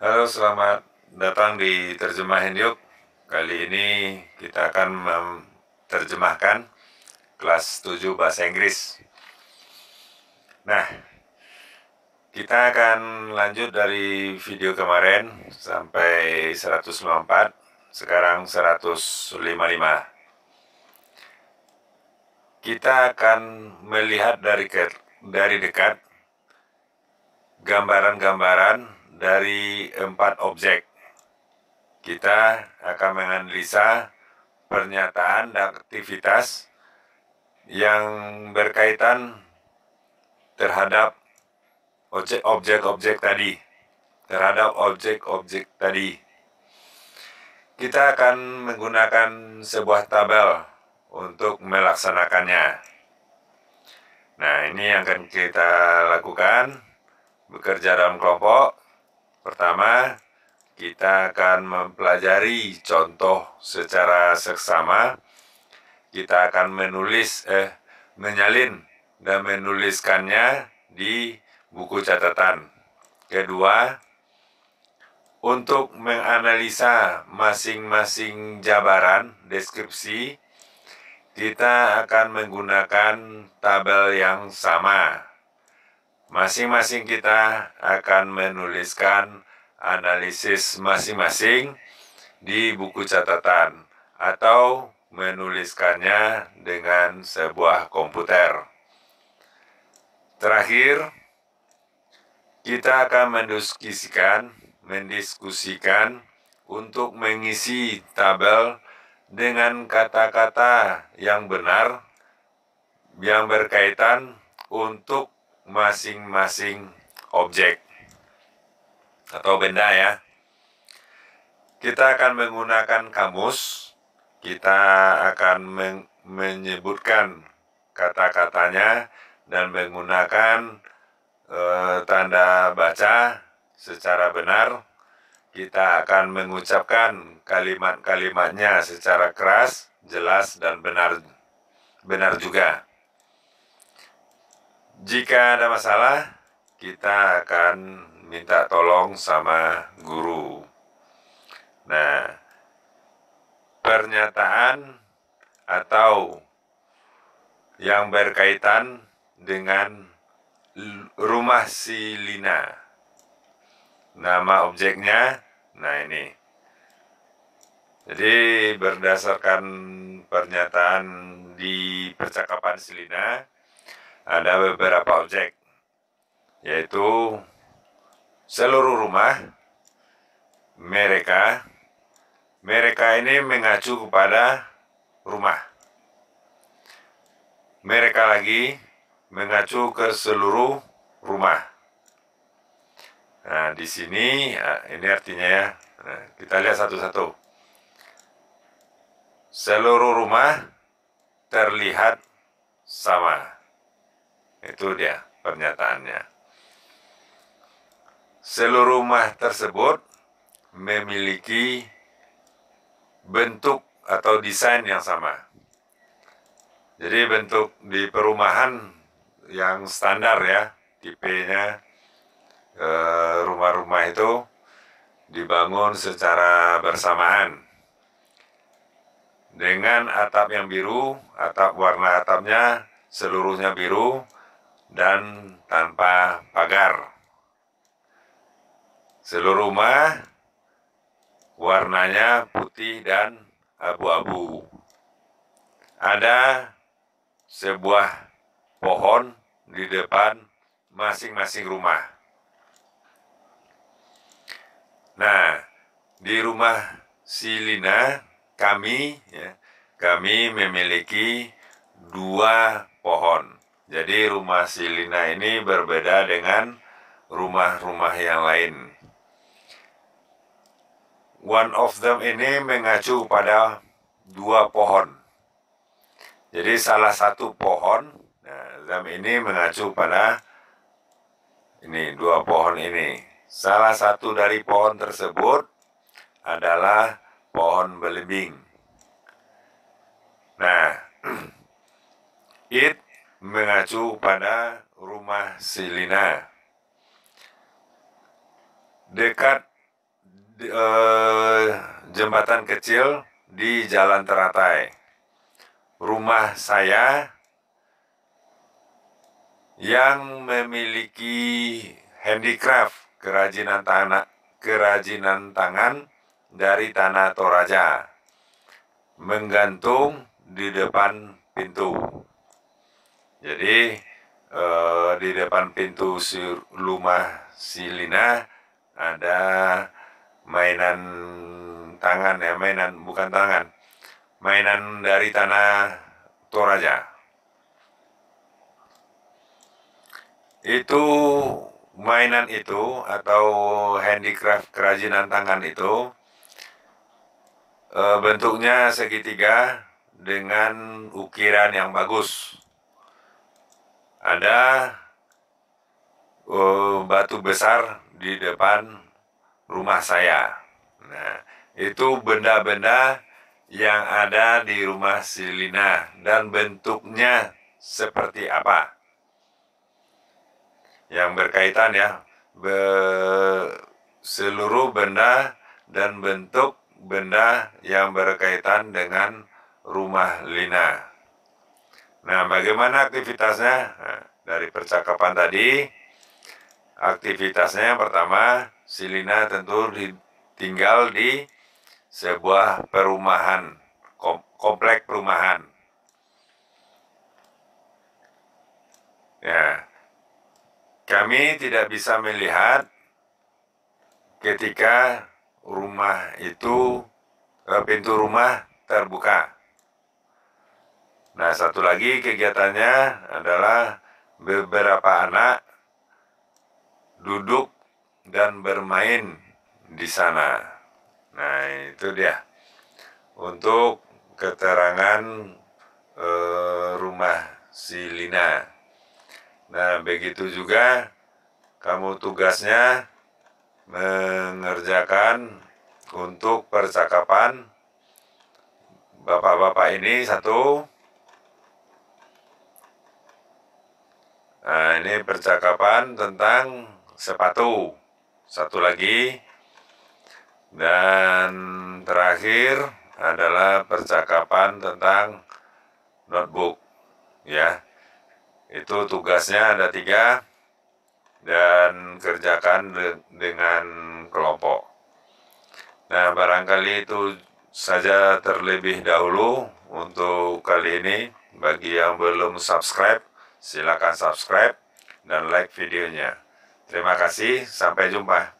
Halo, selamat datang di Terjemahin Yuk. Kali ini kita akan menerjemahkan kelas 7 bahasa Inggris. Nah, kita akan lanjut dari video kemarin sampai 194, sekarang 155. Kita akan melihat dari dari dekat gambaran-gambaran dari empat objek. Kita akan menganalisa pernyataan dan aktivitas yang berkaitan terhadap objek-objek tadi, terhadap objek-objek tadi. Kita akan menggunakan sebuah tabel untuk melaksanakannya. Nah, ini yang akan kita lakukan. Bekerja dalam kelompok. Pertama, kita akan mempelajari contoh secara seksama. Kita akan menulis, eh, menyalin dan menuliskannya di buku catatan. Kedua, untuk menganalisa masing-masing jabaran deskripsi kita akan menggunakan tabel yang sama. Masing-masing kita akan menuliskan analisis masing-masing di buku catatan atau menuliskannya dengan sebuah komputer. Terakhir, kita akan mendiskusikan, mendiskusikan untuk mengisi tabel dengan kata-kata yang benar yang berkaitan untuk masing-masing objek atau benda ya. Kita akan menggunakan kamus, kita akan men menyebutkan kata-katanya dan menggunakan uh, tanda baca secara benar kita akan mengucapkan kalimat-kalimatnya secara keras, jelas dan benar benar juga. Jika ada masalah, kita akan minta tolong sama guru. Nah, pernyataan atau yang berkaitan dengan rumah si Lina nama objeknya. Nah ini. Jadi berdasarkan pernyataan di percakapan Selina ada beberapa objek yaitu seluruh rumah mereka mereka ini mengacu kepada rumah mereka lagi mengacu ke seluruh rumah Nah, di sini ya, ini artinya ya. Nah, kita lihat satu-satu. Seluruh rumah terlihat sama. Itu dia pernyataannya. Seluruh rumah tersebut memiliki bentuk atau desain yang sama. Jadi bentuk di perumahan yang standar ya, tipenya Eh, rumah-rumah itu dibangun secara bersamaan dengan atap yang biru, atap warna atapnya seluruhnya biru dan tanpa pagar. Seluruh rumah warnanya putih dan abu-abu. Ada sebuah pohon di depan masing-masing rumah. Nah, di rumah Silina kami ya, kami memiliki dua pohon. Jadi rumah Silina ini berbeda dengan rumah-rumah yang lain. One of them ini mengacu pada dua pohon. Jadi salah satu pohon, nah, Zam ini mengacu pada ini dua pohon ini. Salah satu dari pohon tersebut adalah pohon belimbing. Nah, it mengacu pada rumah Silina. Dekat eh, jembatan kecil di Jalan Teratai. Rumah saya yang memiliki handicraft kerajinan tangan kerajinan tangan dari tanah Toraja menggantung di depan pintu. Jadi eh, di depan pintu si rumah Silina ada mainan tangan ya mainan bukan tangan mainan dari tanah Toraja itu mainan itu atau handicraft kerajinan tangan itu e, bentuknya segitiga dengan ukiran yang bagus. Ada e, batu besar di depan rumah saya. Nah, itu benda-benda yang ada di rumah Silina dan bentuknya seperti apa yang berkaitan ya be, seluruh benda dan bentuk benda yang berkaitan dengan rumah Lina. Nah, bagaimana aktivitasnya? Nah, dari percakapan tadi, aktivitasnya yang pertama, si Lina tentu tinggal di sebuah perumahan, komplek perumahan. Ya, kami tidak bisa melihat ketika rumah itu eh, pintu rumah terbuka. Nah, satu lagi kegiatannya adalah beberapa anak duduk dan bermain di sana. Nah, itu dia. Untuk keterangan eh, rumah si Lina. Nah, begitu juga kamu tugasnya mengerjakan untuk percakapan bapak-bapak ini satu. Nah, ini percakapan tentang sepatu. Satu lagi. Dan terakhir adalah percakapan tentang notebook. Ya, itu tugasnya ada tiga dan kerjakan de dengan kelompok. Nah, barangkali itu saja terlebih dahulu untuk kali ini. Bagi yang belum subscribe, silakan subscribe dan like videonya. Terima kasih, sampai jumpa.